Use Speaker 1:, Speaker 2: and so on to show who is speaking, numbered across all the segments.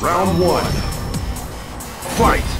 Speaker 1: Round one. Fight!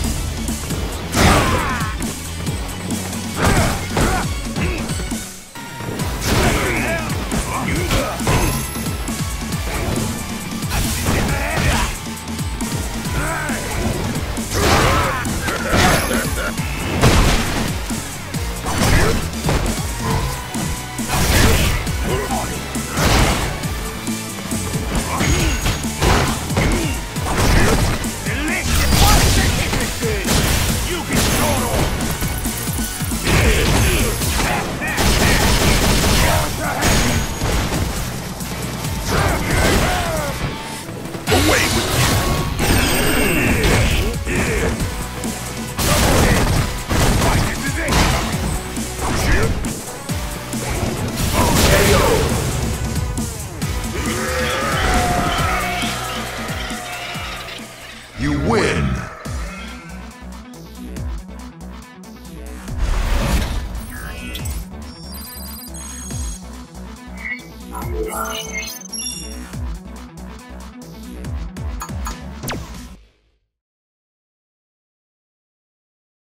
Speaker 1: you! Win!